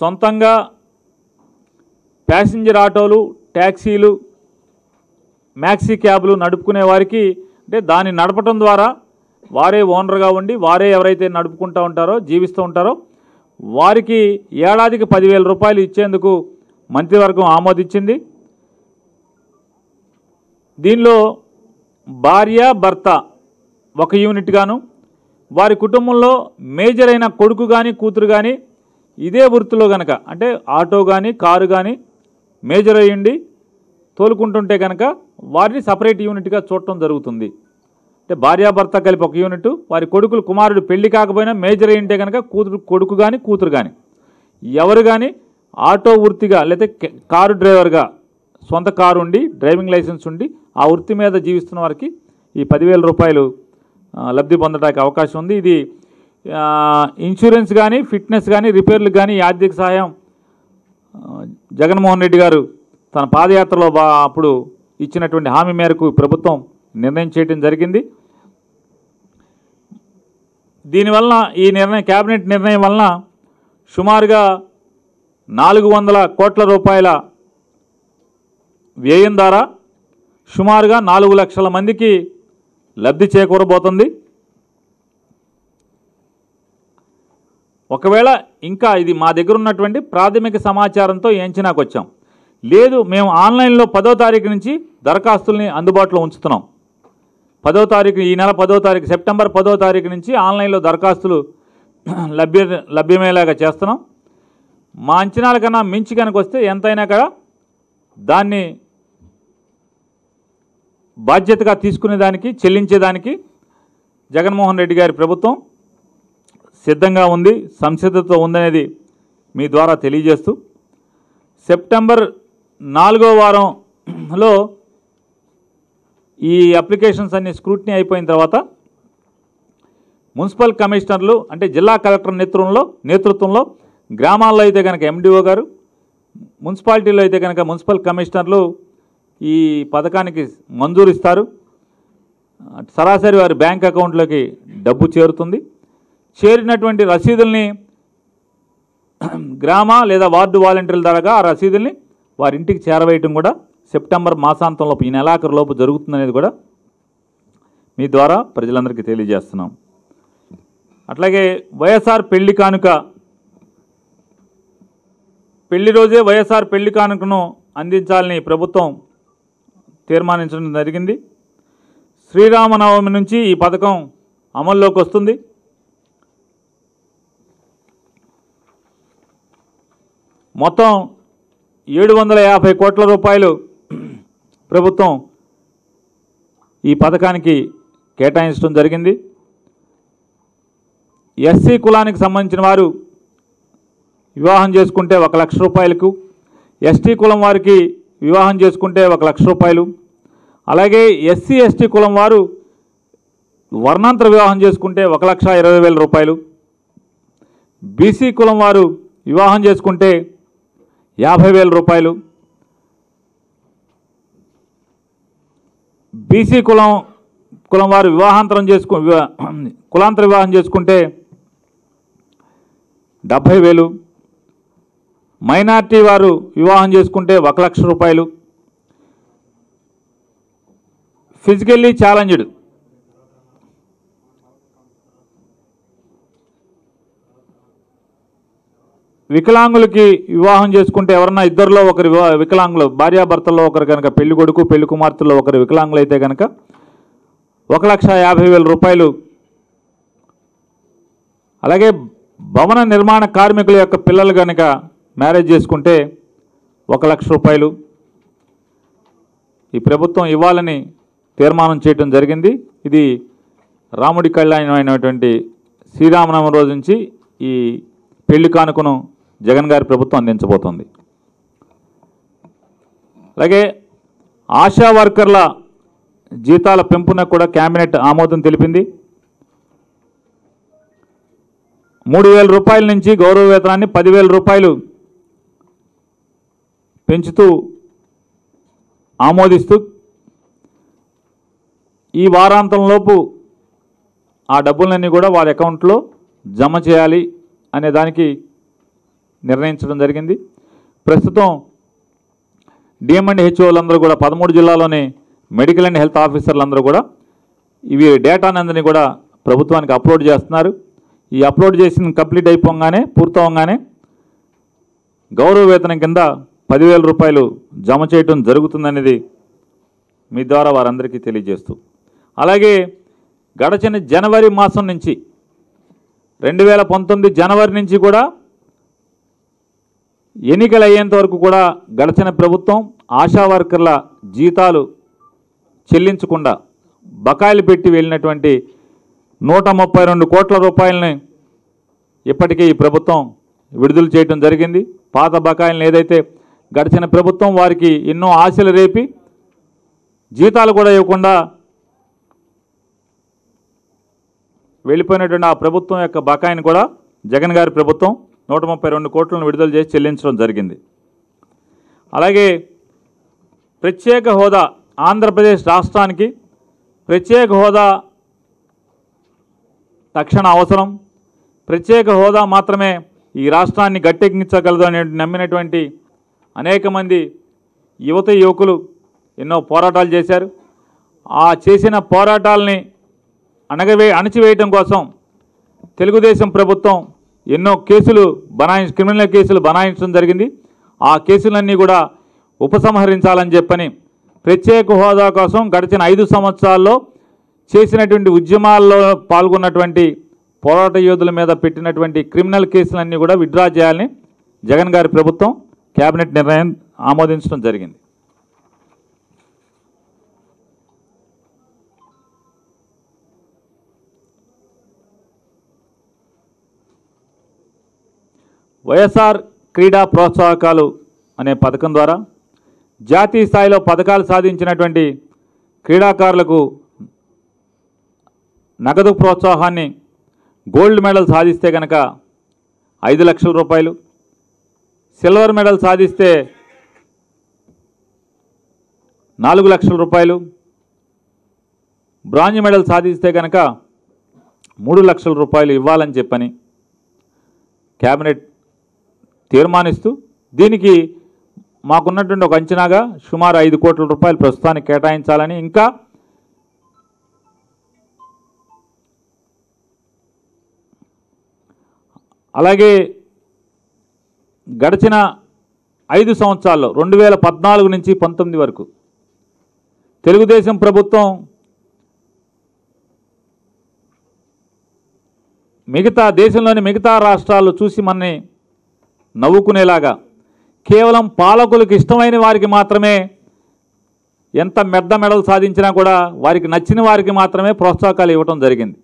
సొంతంగా ప్యాసింజర్ ఆటోలు ట్యాక్సీలు మ్యాక్సీ క్యాబ్లు నడుపుకునే వారికి అంటే దాన్ని నడపటం ద్వారా వారే ఓనర్గా ఉండి వారే ఎవరైతే నడుపుకుంటూ ఉంటారో జీవిస్తూ ఉంటారో వారికి ఏడాదికి పదివేల రూపాయలు ఇచ్చేందుకు మంత్రివర్గం ఆమోదించింది. దీనిలో భార్య భర్త ఒక యూనిట్ గాను వారి కుటుంబంలో మేజర్ అయిన కొడుకు కానీ కూతురు కానీ ఇదే వృత్తిలో గనక అంటే ఆటో కానీ కారు కానీ మేజర్ అయ్యండి తోలుకుంటుంటే కనుక వారిని సపరేట్ యూనిట్గా చూడటం జరుగుతుంది. అంటే భార్యాభర్త కలిపి ఒక యూనిట్ వారి కొడుకులు కుమారుడు పెళ్ళి కాకపోయినా మేజర్ అయ్యింటే కనుక కూతురు కొడుకు కానీ కూతురు కానీ ఎవరు కానీ ఆటో వృత్తిగా లేకపోతే కారు డ్రైవర్గా సొంత కారు ఉండి డ్రైవింగ్ లైసెన్స్ ఉండి ఆ వృత్తి మీద జీవిస్తున్న వారికి ఈ పదివేల రూపాయలు లబ్ధి పొందడానికి అవకాశం ఉంది. ఇది ఇన్సూరెన్స్ కానీ ఫిట్నెస్ కానీ రిపేర్లకు కానీ ఆర్థిక సహాయం జగన్మోహన్ రెడ్డి గారు తన పాదయాత్రలో బా అప్పుడు ఇచ్చినటువంటి హామీ మేరకు ప్రభుత్వం నిర్ణయం చేయడం జరిగింది. దీనివలన ఈ నిర్ణయం కేబినెట్ నిర్ణయం వలన సుమారుగా నాలుగు వందల కోట్ల రూపాయల వ్యయం ద్వారా సుమారుగా నాలుగు లక్షల మందికి లబ్ధి చేకూరబోతుంది. ఒకవేళ ఇంకా ఇది మా దగ్గర ఉన్నటువంటి ప్రాథమిక సమాచారంతో ఈ వచ్చాం లేదు మేము ఆన్లైన్లో పదో తారీఖు నుంచి దరఖాస్తుల్ని అందుబాటులో ఉంచుతున్నాం. పదో తారీఖు ఈ నెల పదో తారీఖు సెప్టెంబర్ పదో తారీఖు నుంచి ఆన్లైన్లో దరఖాస్తులు లభ్య లభ్యమయ్యేలాగా చేస్తున్నాం. మా అంచనాల కన్నా మించి కనుక వస్తే ఎంతైనా కదా దాన్ని బాధ్యతగా తీసుకునేదానికి చెల్లించేదానికి జగన్మోహన్ రెడ్డి గారి ప్రభుత్వం సిద్ధంగా ఉంది సంసిద్ధత ఉందనేది మీ ద్వారా తెలియజేస్తూ సెప్టెంబర్ నాలుగో వారంలో ఈ అప్లికేషన్స్ అన్ని స్క్రూటినీ అయిపోయిన తర్వాత మున్సిపల్ కమిషనర్లు అంటే జిల్లా కలెక్టర్ నేతృత్వంలో నేతృత్వంలో గ్రామాల్లో అయితే కనుక ఎండిఓ గారు మున్సిపాలిటీలో అయితే కనుక మున్సిపల్ కమిషనర్లు ఈ పథకానికి మంజూరు ఇస్తారు. సరాసరి వారి బ్యాంక్ అకౌంట్లోకి డబ్బు చేరుతుంది. చేరినటువంటి రసీదుల్ని గ్రామ లేదా వార్డు వాలంటీర్ల ద్వారా ఆ రసీదుల్ని వారి ఇంటికి చేరవేయటం కూడా సెప్టెంబర్ మాసాంతంలోపు ఈ నెలాఖరు లోపు జరుగుతుందనేది కూడా మీ ద్వారా ప్రజలందరికీ తెలియజేస్తున్నాం. అట్లాగే వైఎస్ఆర్ పెళ్ళి కానుక పెళ్ళి రోజే వైఎస్ఆర్ పెళ్ళి కానుకను అందించాలని ప్రభుత్వం తీర్మానించడం జరిగింది. శ్రీరామనవమి నుంచి ఈ పథకం అమల్లోకి వస్తుంది. మొత్తం ఏడు వందల యాభై కోట్ల రూపాయలు ప్రభుత్వం ఈ పథకానికి కేటాయించడం జరిగింది. ఎస్సీ కులానికి సంబంధించిన వారు వివాహం చేసుకుంటే ఒక లక్ష రూపాయలకు ఎస్టీ కులం వారికి వివాహం చేసుకుంటే ఒక లక్ష రూపాయలు అలాగే ఎస్సీ ఎస్టీ కులం వారు వర్ణాంతర వివాహం చేసుకుంటే ఒక లక్ష ఇరవై వేల రూపాయలు బీసీ కులం వారు వివాహం చేసుకుంటే యాభై వేల రూపాయలు. బీసీ కులం కులం వారు వివాహాంతరం చేసుకు కులాంతర వివాహం చేసుకుంటే డెబ్భై వేలు. మైనార్టీ వారు వివాహం చేసుకుంటే ఒక లక్ష రూపాయలు. ఫిజికల్లీ ఛాలెంజ్డ్ వికలాంగులకి వివాహం చేసుకుంటే ఎవరన్నా ఇద్దరిలో ఒకరు వివా- వికలాంగులు భార్యాభర్తల్లో ఒకరు కనుక పెళ్ళి కొడుకు పెళ్ళి కుమార్తెల్లో ఒకరు వికలాంగులు అయితే కనుక ఒక లక్ష యాభై వేల రూపాయలు. అలాగే భవన నిర్మాణ కార్మికుల యొక్క పిల్లలు కనుక మ్యారేజ్ చేసుకుంటే ఒక లక్ష రూపాయలు. ఈ ప్రభుత్వం ఇవ్వాలని తీర్మానం చేయడం జరిగింది. ఇది రాముడి కళ్యాణమైనటువంటి శ్రీరామనవమి రోజు నుంచి ఈ పెళ్ళి కానుకను జగన్ గారి ప్రభుత్వం అందించబోతోంది. అలాగే ఆశా వర్కర్ల జీతాల పెంపునకు కూడా కేబినెట్ ఆమోదం తెలిపింది. మూడు వేల రూపాయల నుంచి గౌరవ వేతనాన్ని పదివేల రూపాయలు పెంచుతూ ఆమోదిస్తూ ఈ వారాంతంలోపు ఆ డబ్బులన్నీ కూడా వారి అకౌంట్లో జమ చేయాలి అనే దానికి నిర్ణయించడం జరిగింది. ప్రస్తుతం డిఎం అండ్ హెచ్ఓలందరూ కూడా పదమూడు జిల్లాలోని మెడికల్ అండ్ హెల్త్ ఆఫీసర్లందరూ కూడా ఇవి డేటానందని కూడా ప్రభుత్వానికి అప్లోడ్ చేస్తున్నారు. ఈ అప్లోడ్ చేసిన కంప్లీట్ అయిపోగానే పూర్తవగానే గౌరవ వేతనం కింద పదివేల రూపాయలు జమ చేయటం జరుగుతుందనేది మీ ద్వారా వారందరికీ తెలియజేస్తూ. అలాగే గడచిన జనవరి మాసం నుంచి రెండు వేల పంతొమ్మిది జనవరి నుంచి కూడా ఎన్నికలు అయ్యేంత వరకు కూడా గడచిన ప్రభుత్వం ఆశా వర్కర్ల జీతాలు చెల్లించకుండా బకాయిలు పెట్టి వెళ్ళినటువంటి నూట ముప్పై రెండు కోట్ల రూపాయలని ఇప్పటికే ఈ ప్రభుత్వం విడుదల చేయడం జరిగింది. పాత బకాయిలను ఏదైతే గడిచిన ప్రభుత్వం వారికి ఎన్నో ఆశలు రేపి జీతాలు కూడా ఇవ్వకుండా వెళ్ళిపోయినటువంటి ఆ ప్రభుత్వం యొక్క బకాయిని కూడా జగన్ గారి ప్రభుత్వం నూట ముప్పై రెండు కోట్లను విడుదల చేసి చెల్లించడం జరిగింది. అలాగే ప్రత్యేక హోదా ఆంధ్రప్రదేశ్ రాష్ట్రానికి ప్రత్యేక హోదా తక్షణ అవసరం ప్రత్యేక హోదా మాత్రమే ఈ రాష్ట్రాన్ని గట్టెక్కించగలదు అనే నమ్మినటువంటి అనేక మంది యువత యువకులు ఎన్నో పోరాటాలు చేశారు. ఆ చేసిన పోరాటాలని అణగవే అణచివేయటం కోసం తెలుగుదేశం ప్రభుత్వం ఎన్నో కేసులు బనాయించ క్రిమినల్ కేసులు బనాయించడం జరిగింది. ఆ కేసులన్నీ కూడా ఉపసంహరించాలని చెప్పని ప్రత్యేక హోదా కోసం గడిచిన ఐదు సంవత్సరాల్లో చేసినటువంటి ఉద్యమాల్లో పాల్గొన్నటువంటి పోరాట యోధుల మీద పెట్టినటువంటి క్రిమినల్ కేసులన్నీ కూడా విత్డ్రా చేయాలని జగన్ గారి ప్రభుత్వం కేబినెట్ నిర్ణయం ఆమోదించడం జరిగింది. వైఎస్ఆర్ క్రీడా ప్రోత్సాహకాలు అనే పథకం ద్వారా జాతీయ స్థాయిలో పథకాలు సాధించినటువంటి క్రీడాకారులకు నగదు ప్రోత్సాహాన్ని గోల్డ్ మెడల్ సాధిస్తే కనుక ఐదు లక్షల రూపాయలు సిల్వర్ మెడల్ సాధిస్తే నాలుగు లక్షల రూపాయలు బ్రాంజ్ మెడల్ సాధిస్తే కనుక మూడు లక్షల రూపాయలు ఇవ్వాలని చెప్పని క్యాబినెట్ తీర్మానిస్తూ దీనికి మాకున్నటువంటి ఒక అంచనాగా సుమారు ఐదు కోట్ల రూపాయలు ప్రస్తుతానికి కేటాయించాలని ఇంకా అలాగే గడిచిన ఐదు సంవత్సరాల్లో రెండు వేల పద్నాలుగు నుంచి పంతొమ్మిది వరకు తెలుగుదేశం ప్రభుత్వం మిగతా దేశంలోని మిగతా రాష్ట్రాలు చూసి మనని నవ్వుకునేలాగా. కేవలం పాలకులకు ఇష్టమైన వారికి మాత్రమే ఎంత మెద్ద మెడలు సాధించినా కూడా వారికి నచ్చిన వారికి మాత్రమే ప్రోత్సాహకాలు ఇవ్వటం జరిగింది.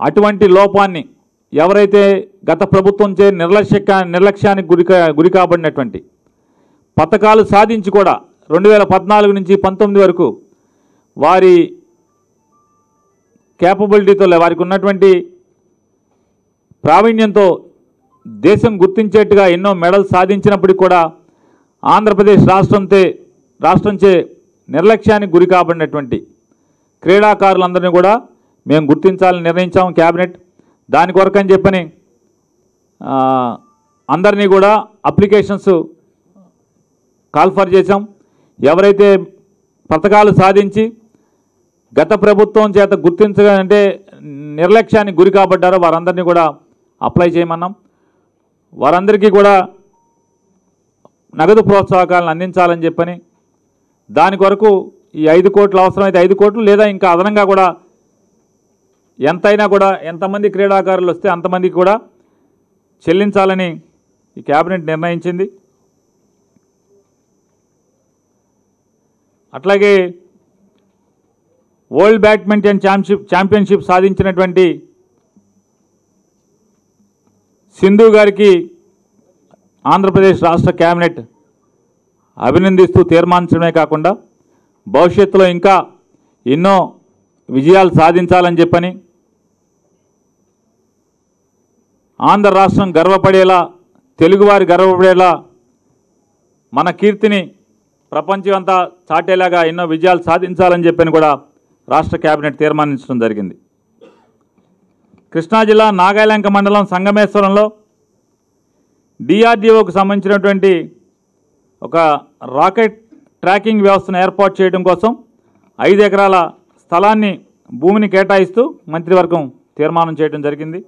అటువంటి లోపాన్ని ఎవరైతే గత ప్రభుత్వంచే నిర్లక్ష్య నిర్లక్ష్యానికి గురి కా- గురి కాబడినటువంటి పథకాలు సాధించి కూడా రెండు వేల పద్నాలుగు నుంచి పంతొమ్మిది వరకు వారి క్యాపబిలిటీతో లే- వారికి ఉన్నటువంటి ప్రావీణ్యంతో దేశం గుర్తించేట్టుగా ఎన్నో మెడల్స్ సాధించినప్పటికీ కూడా ఆంధ్రప్రదేశ్ రాష్ట్రంతే రాష్ట్రంచే నిర్లక్ష్యానికి గురి కాబడినటువంటి క్రీడాకారులందరినీ కూడా మేము గుర్తించాలని నిర్ణయించాము క్యాబినెట్. దాని కొరకని చెప్పని అందరినీ కూడా అప్లికేషన్స్ కాల్ఫర్ చేశాం. ఎవరైతే పథకాలు సాధించి గత ప్రభుత్వం చేత గుర్తించగా అంటే నిర్లక్ష్యానికి గురి కాబడ్డారో వారందరినీ కూడా అప్లై చేయమన్నాం. వారందరికీ కూడా నగదు ప్రోత్సాహకాలను అందించాలని చెప్పని దాని కొరకు ఈ ఐదు కోట్లు అవసరమైతే ఐదు కోట్లు లేదా ఇంకా అదనంగా కూడా ఎంతైనా కూడా ఎంతమంది క్రీడాకారులు వస్తే అంతమందికి కూడా చెల్లించాలని ఈ కేబినెట్ నిర్ణయించింది. అట్లాగే వరల్డ్ బ్యాడ్మింటన్ ఛాంపియన్షిప్ ఛాంపియన్షిప్ సాధించినటువంటి సింధు గారికి ఆంధ్రప్రదేశ్ రాష్ట్ర కేబినెట్ అభినందిస్తూ తీర్మానించడమే కాకుండా భవిష్యత్తులో ఇంకా ఎన్నో విజయాలు సాధించాలని చెప్పని ఆంధ్ర రాష్ట్రం గర్వపడేలా తెలుగువారి గర్వపడేలా మన కీర్తిని ప్రపంచం అంతా చాటేలాగా ఎన్నో విజయాలు సాధించాలని చెప్పని కూడా రాష్ట్ర కేబినెట్ తీర్మానించడం జరిగింది. కృష్ణా జిల్లా నాగాయలంక మండలం సంగమేశ్వరంలో డిఆర్డీఓకు సంబంధించినటువంటి ఒక రాకెట్ ట్రాకింగ్ వ్యవస్థను ఏర్పాటు చేయడం కోసం ఐదు ఎకరాల స్థలాన్ని భూమిని కేటాయిస్తూ మంత్రివర్గం తీర్మానం చేయడం జరిగింది.